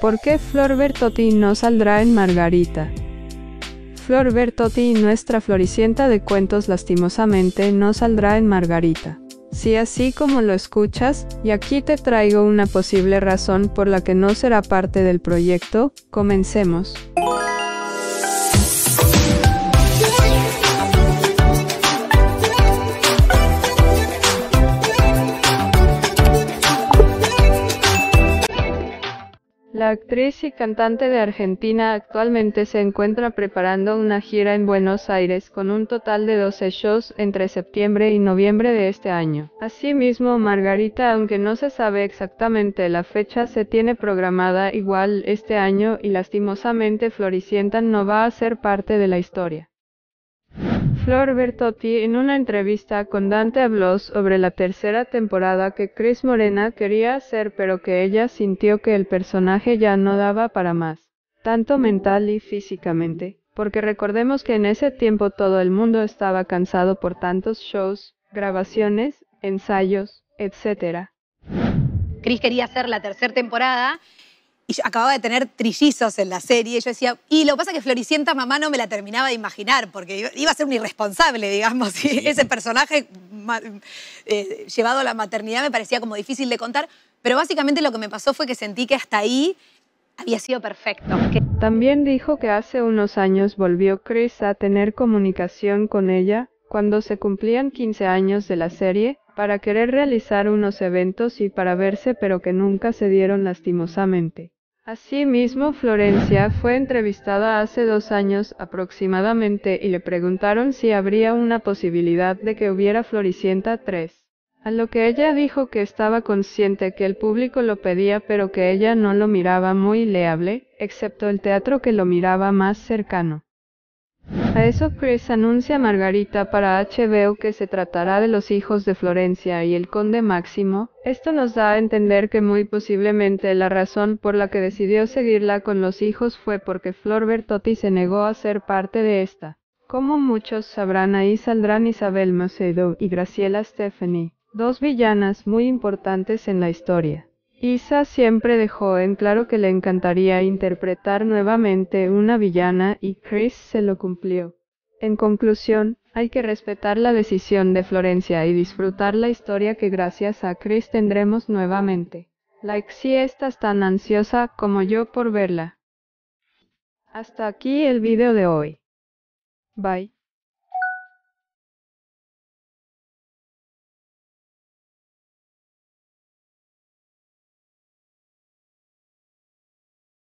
¿Por qué Flor Bertotti no saldrá en Margarita? Flor Bertotti, nuestra floricienta de cuentos lastimosamente, no saldrá en Margarita. Si así como lo escuchas, y aquí te traigo una posible razón por la que no será parte del proyecto, comencemos. La actriz y cantante de Argentina actualmente se encuentra preparando una gira en Buenos Aires con un total de 12 shows entre septiembre y noviembre de este año. Asimismo, Margarita, aunque no se sabe exactamente la fecha, se tiene programada igual este año y lastimosamente Floricienta no va a ser parte de la historia. Flor Bertotti en una entrevista con Dante habló sobre la tercera temporada que Chris Morena quería hacer pero que ella sintió que el personaje ya no daba para más, tanto mental y físicamente, porque recordemos que en ese tiempo todo el mundo estaba cansado por tantos shows, grabaciones, ensayos, etc. Chris quería hacer la tercera temporada y yo acababa de tener trillizos en la serie. Y yo decía, y lo que pasa es que Floricienta mamá no me la terminaba de imaginar, porque iba a ser un irresponsable, digamos. Ese personaje eh, llevado a la maternidad me parecía como difícil de contar. Pero básicamente lo que me pasó fue que sentí que hasta ahí había sido perfecto. También dijo que hace unos años volvió Chris a tener comunicación con ella cuando se cumplían 15 años de la serie, para querer realizar unos eventos y para verse pero que nunca se dieron lastimosamente. Asimismo, Florencia fue entrevistada hace dos años aproximadamente y le preguntaron si habría una posibilidad de que hubiera Floricienta 3. A lo que ella dijo que estaba consciente que el público lo pedía pero que ella no lo miraba muy leable, excepto el teatro que lo miraba más cercano. A eso Chris anuncia Margarita para HBO que se tratará de los hijos de Florencia y el conde Máximo. Esto nos da a entender que muy posiblemente la razón por la que decidió seguirla con los hijos fue porque Flor Bertotti se negó a ser parte de esta. Como muchos sabrán ahí saldrán Isabel Macedo y Graciela Stephanie, dos villanas muy importantes en la historia. Isa siempre dejó en claro que le encantaría interpretar nuevamente una villana y Chris se lo cumplió. En conclusión, hay que respetar la decisión de Florencia y disfrutar la historia que gracias a Chris tendremos nuevamente. Like si estás tan ansiosa como yo por verla. Hasta aquí el video de hoy. Bye.